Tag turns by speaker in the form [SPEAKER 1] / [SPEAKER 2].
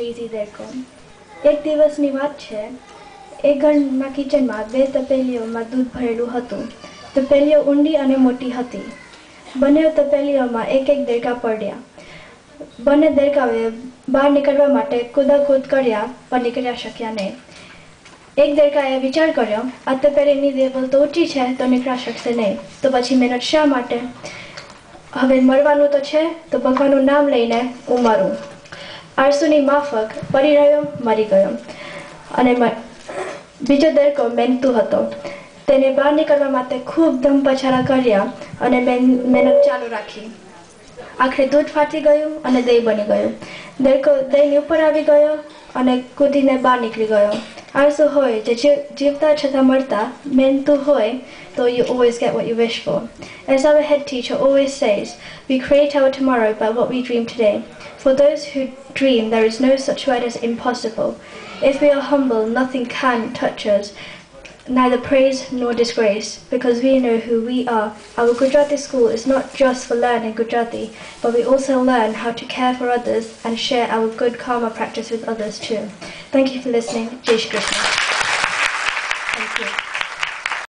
[SPEAKER 1] Lazy દેખો. એક દિવસની વાત છે. એ ઘરના કિચનમાં બે તપેલીઓમાં દૂધ ભરેલું હતું. તપેલીઓ ઊંડી અને મોટી હતી. બંને તપેલીઓમાં એક એક દેડકા પડ્યા. બંને દેડકાઓએ બહાર નીકળવા માટે કૂદાકૂદ કર્યા, પણ નીકળ્યા શક્યા નહીં. એક દેડકાએ વિચાર કર્યો, આ તપેલીની દેવલ તો ઊંચી છે, તો નીકળા શકશે નહીં. તો પછી મહેનત શા માટે? હવે મરવાનું તો છે, તો ભગવાનનું નામ લઈને હું મરું. આરસુની માફક પડી રહ્યો, મરી ગયો. અને બીજો દરકો મહેનતુ હતો. તેને બહાર નીકળવા માટે ખૂબ ધમપછાડા કર્યા અને મહેન- મહેનત ચાલુ રાખી. આખરે દૂધ ફાટી ગયું અને દહીં બની ગયું. દરકો દહીંની ઉપર આવી ગયો અને કૂદીને બહાર નીકળી ગયો. Arzu hoy, jivta chatamarta, mentu hoy, though you always get what you wish for. As our head teacher always says, we create our tomorrow by what we dream today. For those who dream, there is no such word as impossible. If we are humble, nothing can touch us, neither praise nor disgrace, because we know who we are. Our Gujarati school is not just for learning Gujarati, but we also learn how to care for others and share our good karma practice with others too. Thank you for listening. Jai Krishna.